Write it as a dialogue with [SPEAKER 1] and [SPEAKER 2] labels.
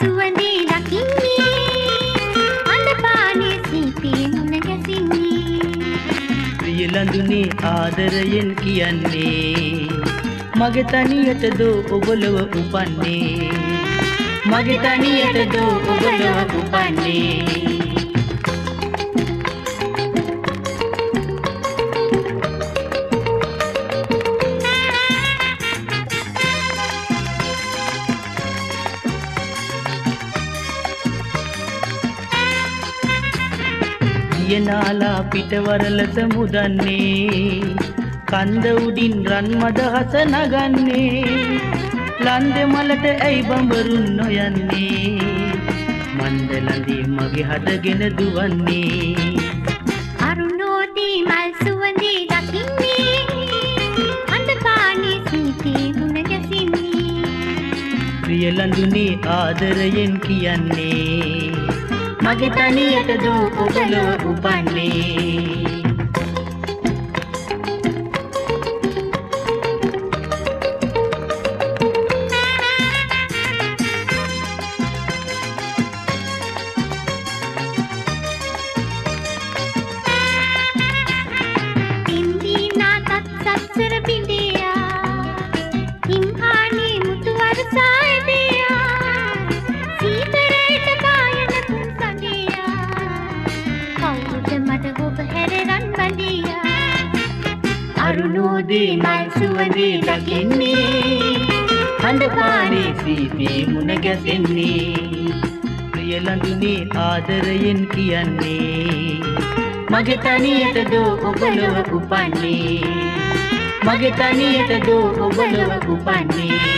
[SPEAKER 1] සුවඳේ දකින්නේ. අඳපානේ සිල්පී මුණ ගැසින්නේ ප්‍රියලඳුනේ ආදරයෙන් කියන්නේ. මගේ තනියට දෝ ඔබලව උපන්නේ. මගේ තනියට දෝ ඔබලව උපන්නේ. දියනාලා පිටවරලස මුදන්නේ. කන්ද උඩින් රන් මද හස නගන්නේ. ලන්දෙ මලට ඇයි බඹරුන් නොයන්නේ? මන්දලඳේ මගේ හදගෙන දුවන්නේ.
[SPEAKER 2] අරුණෝදී මල් සුවඳේ දකින්නේ. අඳපානේ සීතේ මුණ ගැසින්නේ.
[SPEAKER 1] ප්‍රියලඳුනේ ආදරයෙන් කියන්නේ මගේ තනියට දෝ ඔබලව උපන්නේ.
[SPEAKER 2] පින්දීනා තත් සත්සර බිඳියා. හිම්හානී මුතු වර්සායදයා බඳියා
[SPEAKER 1] අරුණෝදේ මල් සුවඳේ දකින්නේ හඳපානේ සීතේ මුණ ගැසෙන්නේ. ප්‍රියලඳුනේ ආදරයෙන් කියන්නේ. මගේ තනියට දෝ ඔබලව උපන්නේ. මගේ තනියට දෝ ඔබලව උපන්නේ.